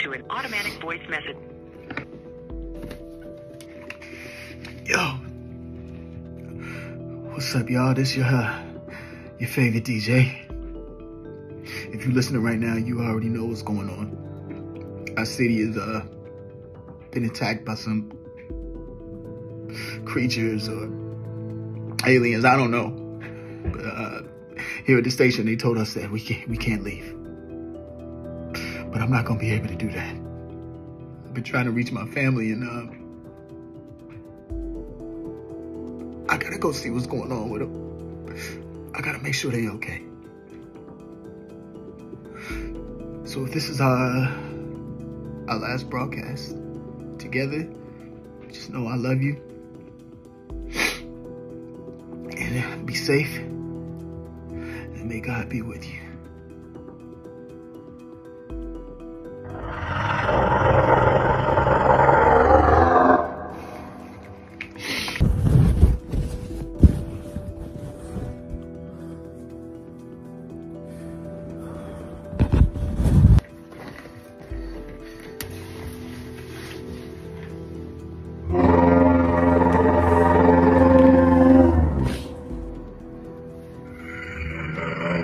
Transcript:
to an automatic voice message. Yo. What's up, y'all? This your, uh, your favorite DJ. If you're listening right now, you already know what's going on. Our city has, uh, been attacked by some creatures or aliens. I don't know. But, uh, here at the station, they told us that we can't, we can't leave. But I'm not gonna be able to do that. I've been trying to reach my family and, uh, I gotta go see what's going on with them. I gotta make sure they're okay. So if this is our, our last broadcast together, just know I love you. And be safe. And may God be with you. Uh-huh.